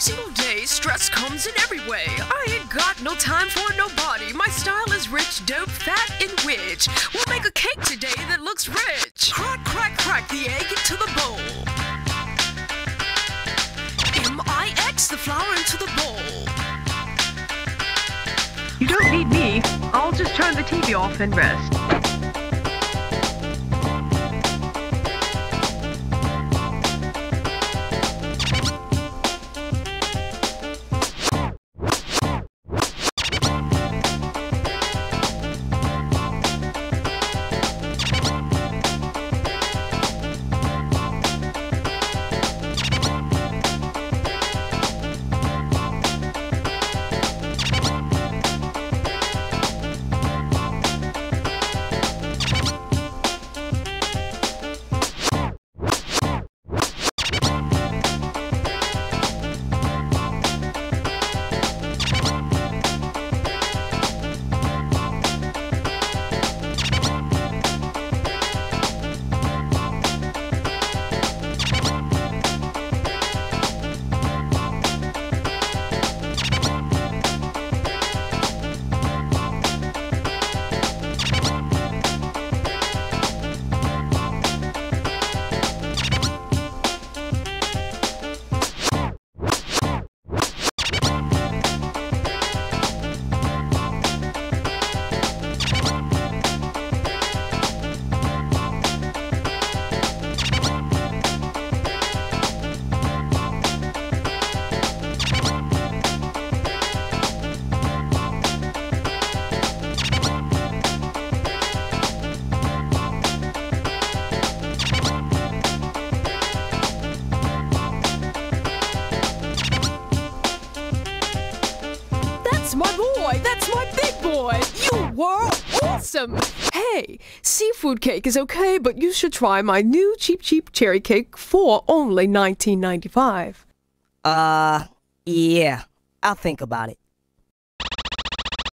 Every single day, stress comes in every way. I ain't got no time for nobody. My style is rich, dope, fat, and witch. We'll make a cake today that looks rich. Crack, crack, crack the egg into the bowl. M-I-X the flour into the bowl. You don't need me. I'll just turn the TV off and rest. That's my boy! That's my big boy! You were awesome! Hey, seafood cake is okay, but you should try my new cheap cheap cherry cake for only 19.95. Uh, yeah. I'll think about it.